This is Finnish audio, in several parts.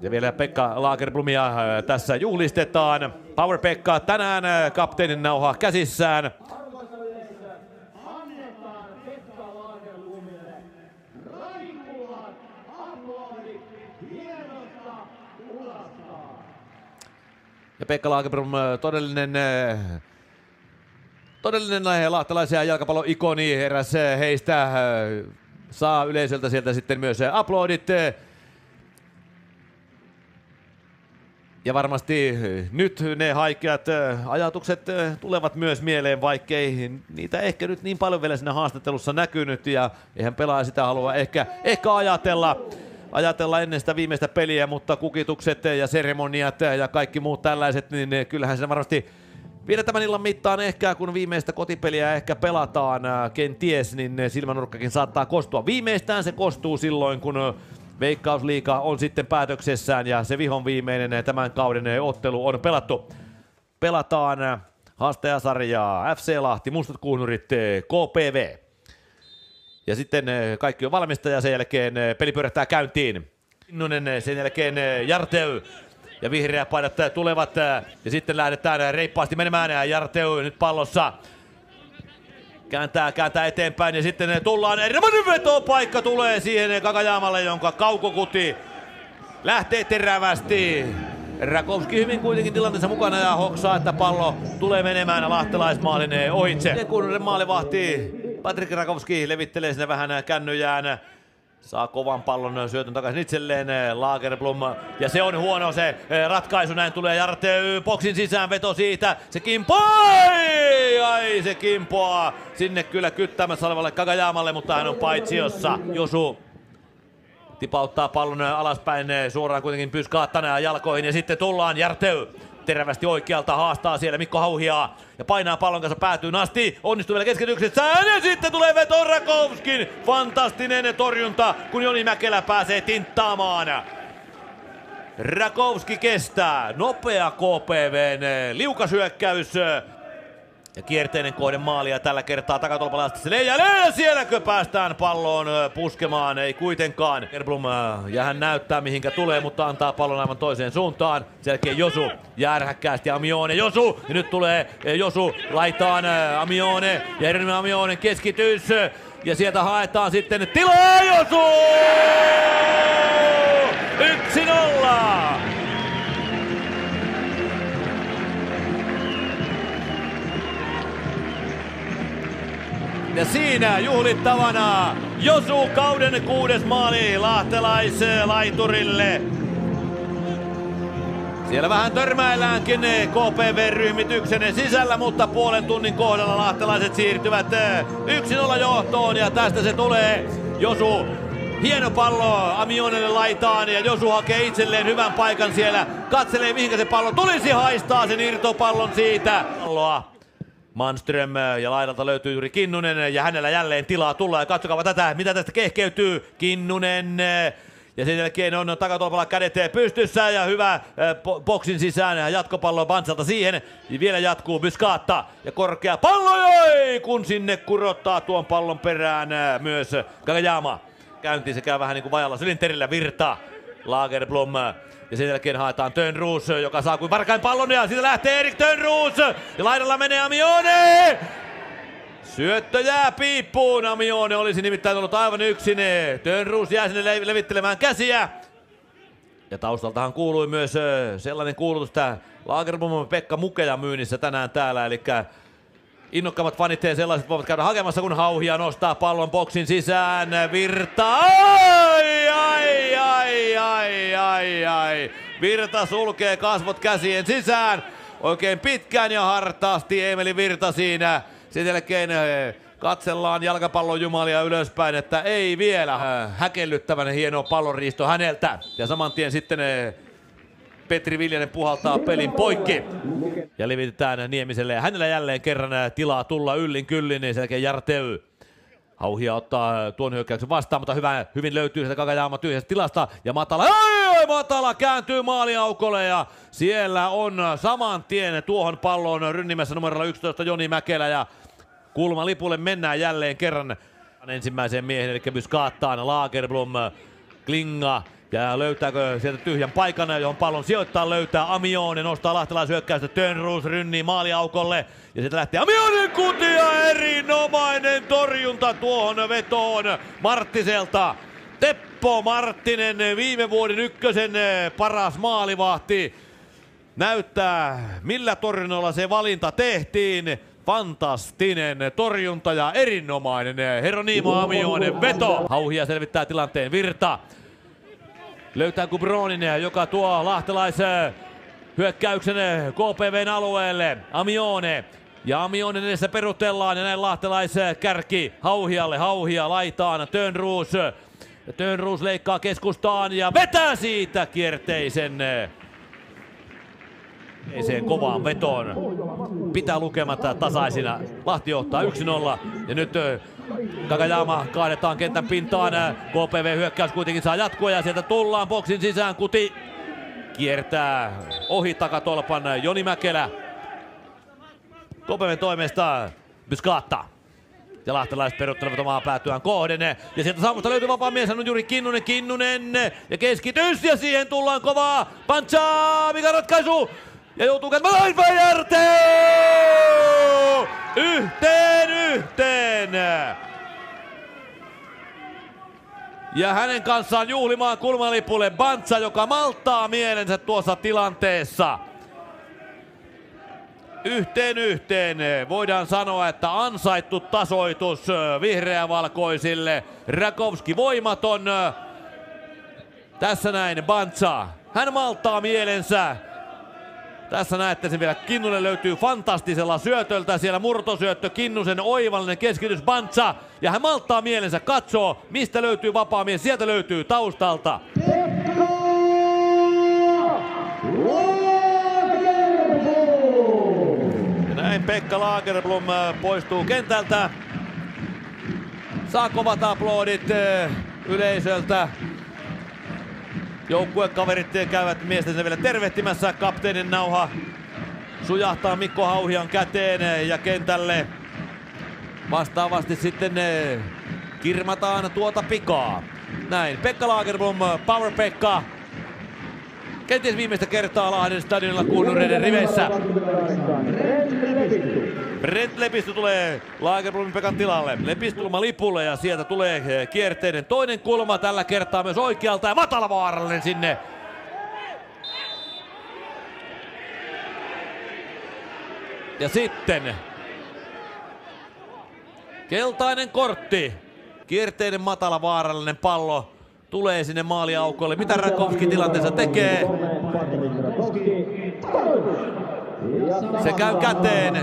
Ja vielä Pekka Lagerblumia äh, tässä juhlistetaan. Power Pekka tänään äh, kapteenin nauha käsissään. Ja Pekka Lagerblom äh, todellinen todellinen lahtelaisia jalkapallon ikoni, eräs heistä saa yleisöltä sieltä sitten myös aplodit. Ja varmasti nyt ne haikeat ajatukset tulevat myös mieleen, vaikkei niitä ehkä nyt niin paljon vielä siinä haastattelussa näkynyt. Ja eihän pelaaja sitä halua ehkä, ehkä ajatella, ajatella ennen sitä viimeistä peliä, mutta kukitukset ja seremoniat ja kaikki muut tällaiset, niin kyllähän se varmasti vielä tämän illan mittaan ehkä, kun viimeistä kotipeliä ehkä pelataan, kenties, niin silmänurkkakin saattaa kostua. Viimeistään se kostuu silloin, kun Veikkausliiga on sitten päätöksessään ja se vihon viimeinen tämän kauden ottelu on pelattu. Pelataan haastajasarjaa FC Lahti, Mustat Kuhnurit, KPV. Ja sitten kaikki on valmista ja sen jälkeen peli pyörähtää käyntiin. Innunen, sen jälkeen Jarteu ja vihreä paidat tulevat ja sitten lähdetään reippaasti menemään. Jarteu nyt pallossa Kääntää, kääntää eteenpäin ja sitten tullaan. Erinomainen paikka tulee siihen Kakajaamalle, jonka kaukokuti lähtee terävästi. Rakowski hyvin kuitenkin tilanteessa mukana ja hoksaa, että pallo tulee menemään lahtelaismaalin ohitse. Kun maalivahti Patrik Rakowski levittelee sinne vähän kännyjään Saa kovan pallon syötön takaisin itselleen Lagerblom. Ja se on huono se ratkaisu. Näin tulee Jarte boksin sisään veto siitä. Se kimpoi! Ai se kimpoaa sinne kyllä kyttämässä olevalle Kagajaamalle, mutta hän on paitsiossa. Josu tipauttaa pallon alaspäin suoraan kuitenkin Pyskaattana jalkoihin ja sitten tullaan Järteu terävästi oikealta, haastaa siellä Mikko Hauhiaa ja painaa pallon kanssa päätyy asti, onnistuu vielä keskityksessä ja sitten tulee veto Rakovskin, fantastinen torjunta, kun Joni Mäkelä pääsee tinttaamaan. Rakowski kestää, nopea KPVn liukasyökkäys ja kierteinen kohde maalia tällä kertaa takatolpalla asti. Ja sielläkö päästään palloon puskemaan? Ei kuitenkaan. Kerblom ja hän näyttää mihinkä tulee, mutta antaa pallon aivan toiseen suuntaan. Sen jälkeen Josu järhäkkäästi Amione. Josu! Ja nyt tulee Josu laitaan Amione. Erinomainen Amione keskitys. Ja sieltä haetaan sitten tilaa Josu! Ja siinä juhlittavana Josu kauden kuudes maali lahtelaislaiturille. Siellä vähän törmäilläänkin KPV-ryhmityksen sisällä, mutta puolen tunnin kohdalla lahtelaiset siirtyvät 1-0 johtoon ja tästä se tulee. Josu Hieno pallo Amionelle laitaan ja Josu hakee itselleen hyvän paikan siellä. Katselee mihinkä se pallo tulisi haistaa sen irtopallon siitä. Palloa Manström äh, ja laidalta löytyy juuri Kinnunen ja hänellä jälleen tilaa tulla ja katsokaa tätä, mitä tästä kehkeytyy. Kinnunen äh, ja sen jälkeen on takatolpalla kädet pystyssä ja hyvä äh, boksin sisään ja jatkopallo Bansalta siihen. Ja vielä jatkuu Byskaatta ja korkea pallo joi, kun sinne kurottaa tuon pallon perään myös Kagajama. Käyntiin sekä vähän niin kuin vajalla sylinterillä virta. Lagerblom ja sen jälkeen haetaan Tönruus, joka saa kuin varkain pallon ja siitä lähtee Erik Tönruus. Ja laidalla menee Amione! Syöttö jää piippuun. Amione olisi nimittäin ollut aivan yksin. Tönruus jää sinne levittelemään käsiä. Ja taustaltahan kuului myös sellainen kuulutus, että Lagerblom Pekka Mukeja myynnissä tänään täällä. Eli innokkaammat fanit sellaiset voivat käydä hakemassa, kun Hauhia nostaa pallon boksin sisään. Virta! Ai, Virta sulkee kasvot käsien sisään. Oikein pitkään ja hartaasti Emeli Virta siinä. Sen jälkeen eh, katsellaan jalkapallon jumalia ylöspäin, että ei vielä. Eh, häkellyttävän hieno pallonriisto häneltä. Ja saman tien sitten eh, Petri Viljanen puhaltaa pelin poikki. Ja levitetään Niemiselle ja hänellä jälleen kerran tilaa tulla yllin kyllin, niin sen jälkeen Jarteu. Hauhia ottaa tuon hyökkäyksen vastaan, mutta hyvä, hyvin löytyy sitä Kakajaama tyhjästä tilasta. Ja Matala, ai, Matala kääntyy maaliaukolle ja siellä on saman tien tuohon palloon rynnimässä numerolla 11 Joni Mäkelä ja kulma lipulle mennään jälleen kerran ensimmäiseen miehen, eli Byskaattaan, Lagerblom, Klinga Ja löytääkö sieltä tyhjän paikan, johon pallon sijoittaa, löytää Amione, nostaa lahtelaishyökkäystä, Tönruus rynnii maaliaukolle. Ja sitten lähtee Amionen kutia, erinomainen torjunta tuohon vetoon Marttiselta. Teppo Marttinen, viime vuoden ykkösen paras maalivahti. Näyttää, millä torjunnalla se valinta tehtiin. Fantastinen torjunta ja erinomainen Heronimo Amionen veto. Hauhia selvittää tilanteen Virta. Löytää Kubronin, joka tuo lahtelaisen hyökkäyksen KPVn alueelle. Amione. Ja Amionen edessä perutellaan ja näin lahtelaisen kärki Hauhialle. Hauhia laitaan Tönruus. Tönruus leikkaa keskustaan ja vetää siitä kierteisen sen kovaan vetoon. Pitää lukematta tasaisina. Lahti johtaa 1-0 ja nyt Kakajama kaadetaan kentän pintaan. KPV-hyökkäys kuitenkin saa jatkua ja sieltä tullaan boksin sisään. Kuti kiertää ohi takatolpan Joni Mäkelä. KPVn toimesta Byskaatta. Ja lahtelaiset peruttelevat omaa päätyään kohden. Ja sieltä saamusta löytyy vapaa mies, on juuri Kinnunen, Kinnunen. Ja keskitys ja siihen tullaan kovaa. Panchaa, mikä ratkaisu? Ja joutuu käymään Yhteen yhteen! Ja hänen kanssaan juhlimaan kulmalipulle Bantsa, joka malttaa mielensä tuossa tilanteessa. Yhteen yhteen voidaan sanoa, että ansaittu tasoitus vihreävalkoisille. Rakowski voimaton. Tässä näin Bantsa. Hän malttaa mielensä tässä näette sen vielä. Kinnunen löytyy fantastisella syötöltä. Siellä murtosyöttö Kinnusen oivallinen keskitys Bantsa. Ja hän malttaa mielensä, katsoo mistä löytyy vapaa mies. Sieltä löytyy taustalta. Ja näin Pekka Lagerblom äh, poistuu kentältä. Saa kovat aplodit äh, yleisöltä. Joukkuekaverit käyvät miesten vielä tervehtimässä. Kapteenin nauha sujahtaa Mikko Hauhian käteen ja kentälle. Vastaavasti sitten eh, kirmataan tuota pikaa. Näin, Pekka Lagerblom, Power Pekka. Kenties viimeistä kertaa Lahden stadionilla kuunnureiden riveissä. Brent Lepistö tulee Lagerblomin Pekan tilalle. Lepistulma lipulle ja sieltä tulee eh, kierteinen toinen kulma tällä kertaa myös oikealta ja matalavaarallinen sinne. Ja sitten keltainen kortti. Kierteinen matalavaarallinen pallo tulee sinne maaliaukolle. Mitä Rakowski tilanteessa tekee? Se käy käteen.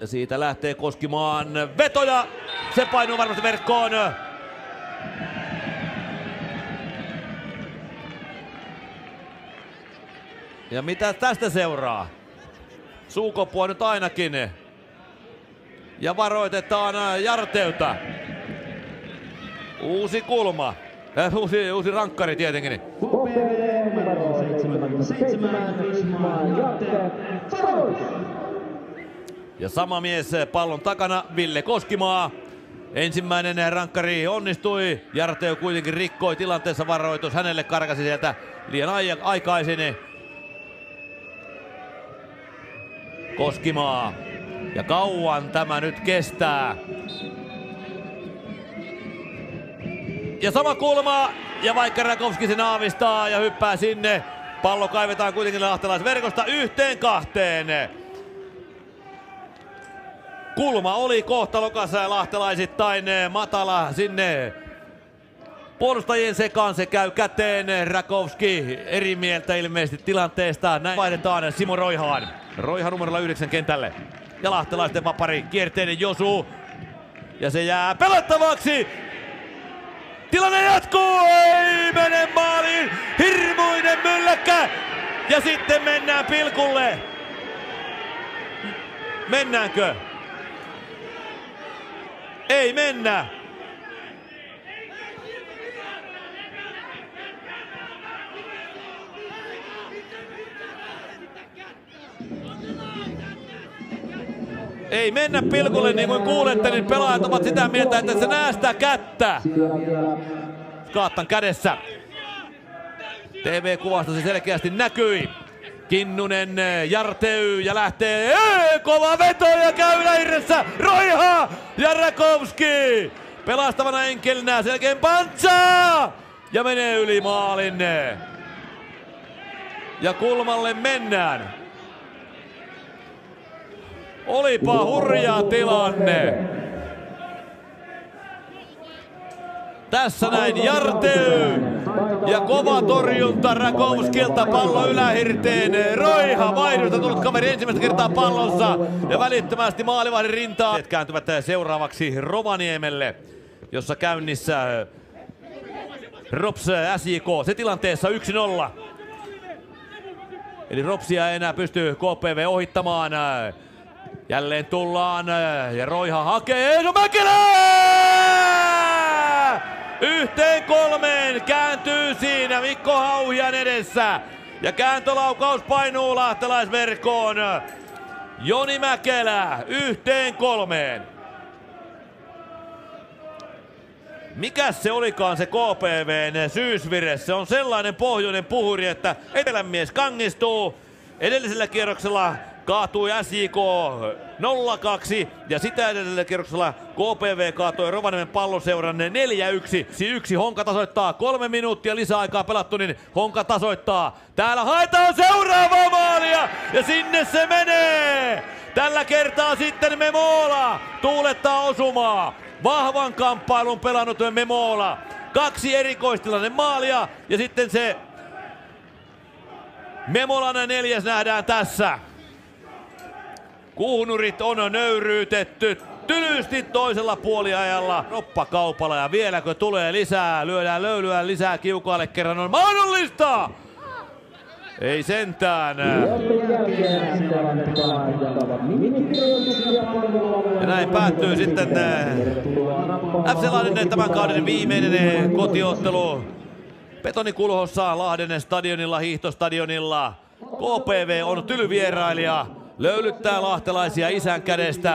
Ja siitä lähtee koskimaan vetoja. Se painuu varmasti verkkoon. Ja mitä tästä seuraa? Suukopua nyt ainakin. Ja varoitetaan Jarteuta. Uusi kulma. Äh, uusi, uusi rankkari tietenkin. Ja sama mies pallon takana, Ville Koskimaa. Ensimmäinen rankkari onnistui. Jarteo kuitenkin rikkoi tilanteessa varoitus. Hänelle karkasi sieltä liian aikaisin. Koskimaa. Ja kauan tämä nyt kestää. Ja sama kulma. Ja vaikka Rakowski sen aavistaa ja hyppää sinne, pallo kaivetaan kuitenkin lahtelaisverkosta yhteen kahteen. Kulma oli kohtalokas lahtelaisittain matala sinne puolustajien sekaan se käy käteen. Rakowski eri mieltä ilmeisesti tilanteesta. Näin vaihdetaan Simo Roihaan. Roiha numerolla 9 kentälle. Ja lahtelaisten vapari kierteinen Josu. Ja se jää pelattavaksi. Tilanne jatkuu, ei mene maaliin, hirmuinen mylläkkä. Ja sitten mennään pilkulle. Mennäänkö? Ei mennä. Ei mennä pilkulle niin kuin kuulette, niin pelaajat ovat sitä mieltä, että se näästää kättä. Skaattan kädessä. TV-kuvasta se selkeästi näkyi. Kinnunen Jartey ja lähtee ee, kova veto ja käy lähdessä Roiha ja Rakovski pelastavana enkelinä selkeän pantsaa ja menee yli maalin. Ja kulmalle mennään. Olipa hurja tilanne. Tässä näin Jartey ja kova torjunta Rakovskilta pallo ylähirteen. Roiha vaihdosta tullut kaveri ensimmäistä kertaa pallossa ja välittömästi maalivahdin rintaa. Kääntyvät seuraavaksi Rovaniemelle, jossa käynnissä Rops SJK. Se tilanteessa 1-0. Eli Ropsia ei enää pysty KPV ohittamaan. Jälleen tullaan ja Roiha hakee Eino Mäkelä! Yhteen kolmeen kääntyy siinä Mikko Hauhian edessä. Ja kääntölaukaus painuu lahtelaisverkkoon. Joni Mäkelä yhteen kolmeen. Mikä se olikaan se KPVn syysvire? Se on sellainen pohjoinen puhuri, että etelämies kangistuu. Edellisellä kierroksella kaatui SJK 0-2 ja sitä edellisellä kierroksella KPV kaatui Rovaniemen palloseuran 4-1. Yksi Honka tasoittaa, kolme minuuttia lisäaikaa pelattu, niin Honka tasoittaa. Täällä haetaan seuraavaa maalia ja sinne se menee! Tällä kertaa sitten Memola tuulettaa osumaa. Vahvan kamppailun pelannut Memola. Kaksi erikoistilanne maalia ja sitten se Memolan neljäs nähdään tässä. Kuhnurit on nöyryytetty tylysti toisella puoliajalla. Roppa kaupalla ja vieläkö tulee lisää? Lyödään löylyä lisää kiukaalle kerran on mahdollista! Ei sentään. Ja näin päättyy sitten äh, FC Lahden tämän kauden viimeinen kotiottelu. Betonikulhossa Lahden stadionilla, hiihtostadionilla. KPV on tylyvierailija. Löylyttää lahtelaisia isän kädestä.